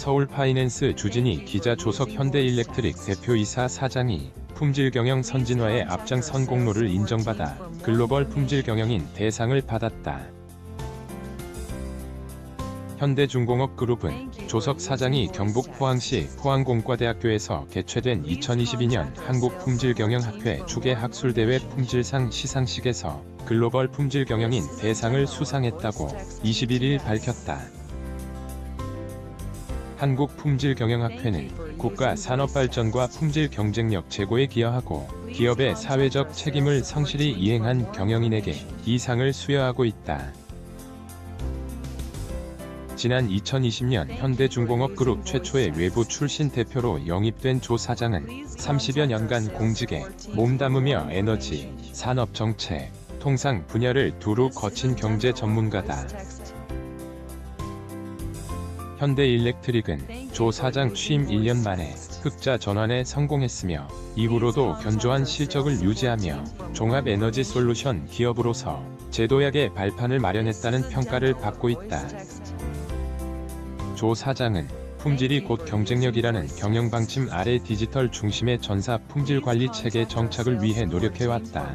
서울파이낸스 주진희 기자 조석 현대일렉트릭 대표이사 사장이 품질 경영 선진화에 앞장선 공로를 인정받아 글로벌 품질 경영인 대상을 받았다. 현대중공업 그룹은 조석 사장이 경북 포항시 포항공과대학교에서 개최된 2022년 한국품질경영학회 추계학술대회 품질상 시상식에서 글로벌 품질경영인 대상을 수상했다고 21일 밝혔다. 한국품질경영학회는 국가 산업발전과 품질 경쟁력 제고에 기여하고 기업의 사회적 책임을 성실히 이행한 경영인에게 이 상을 수여하고 있다. 지난 2020년 현대중공업 그룹 최초의 외부 출신 대표로 영입된 조 사장은 30여 년간 공직에 몸담으며 에너지, 산업정책, 통상 분야를 두루 거친 경제 전문가다. 현대일렉트릭은 조 사장 취임 1년 만에 흑자 전환에 성공했으며 이후로도 견조한 실적을 유지하며 종합에너지 솔루션 기업으로서 제도약의 발판을 마련했다는 평가를 받고 있다. 조 사장은 품질이 곧 경쟁력이라는 경영 방침 아래 디지털 중심의 전사 품질 관리 체계 정착을 위해 노력해왔다.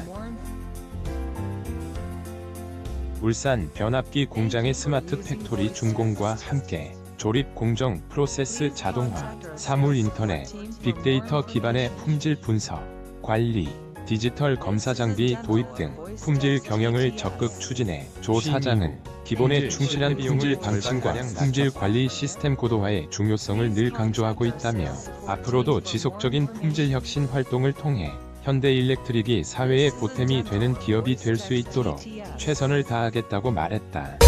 울산 변압기 공장의 스마트 팩토리 준공과 함께 조립 공정 프로세스 자동화, 사물 인터넷, 빅데이터 기반의 품질 분석, 관리, 디지털 검사 장비 도입 등 품질 경영을 적극 추진해 조 사장은 기본에 충실한 품질 방침과 품질 관리 시스템 고도화의 중요성을 늘 강조하고 있다며 앞으로도 지속적인 품질 혁신 활동을 통해 현대 일렉트릭이 사회의 보탬이 되는 기업이 될 수 있도록 최선을 다하겠다고 말했다.